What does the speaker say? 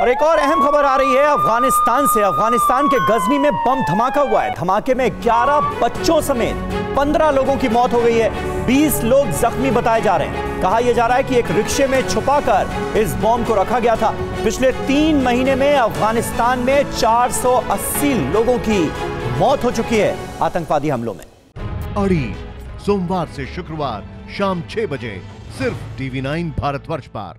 और एक और अहम खबर आ रही है, अफ़गानिस्तान से। अफ़गानिस्तान के गजनी में बम धमाका हुआ है। धमाके में 11 बच्चों समेत 15 लोगों की मौत हो गई है। 20 लोग जख्मी बताए जा रहे हैं। कहा यह जा रहा है कि एक रिक्शे में छुपाकर इस बम को रखा गया था। पिछले तीन महीने में अफ़गानिस्तान में 480 लोगों की मौत हो चुकी है आतंकवादी हमलों में। अड़ी, सोमवार से शुक्रवार शाम छह बजे, सिर्फ़ टीवी नाइन भारतवर्ष पर।